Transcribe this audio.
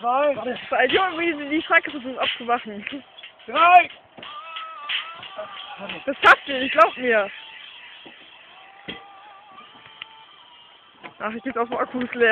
Zwei. Zwei. Die, die die Schranke uns aufzuwachen. Drei. Das schafft ihr, ich glaub mir. Ach, ich jetzt auf dem Akku leer.